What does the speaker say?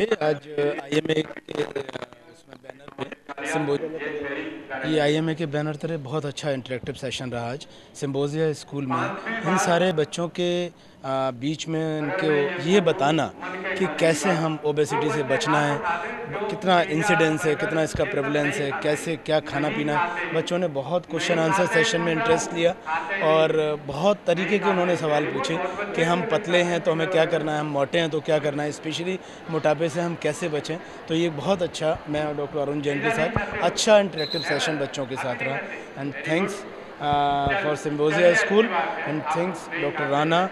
आज आईएमए के उसमें बैनर पे सिम्बोजिया ये आईएमए के बैनर तरह बहुत अच्छा इंटरेक्टिव सेशन रहा आज। सिम्बोजिया स्कूल में इन सारे बच्चों के बीच में उनके ये बताना कि कैसे हम ओबेसिटी से बचना है, कितना इंसिडेंस है, कितना इसका प्रेवलेंस है, कैसे क्या खाना पीना बच्चों ने बहुत क्वेश्चन आंसर सेशन में इंटरेस्ट लिया और बहुत तरीके के उन्होंने सवाल पूछे कि हम पतले हैं तो हमें क्या करना है, हम मोटे हैं तो क्या करना है स्पेशली मोटापे से हम कैसे बचें। तो ये बहुत अच्छा मैं डॉक्टर अरुण जैन के साथ अच्छा इंटरेक्टिव सेशन बच्चों के साथ रहा। And thanks for सिम्बोजिया school and thanks doctor Rana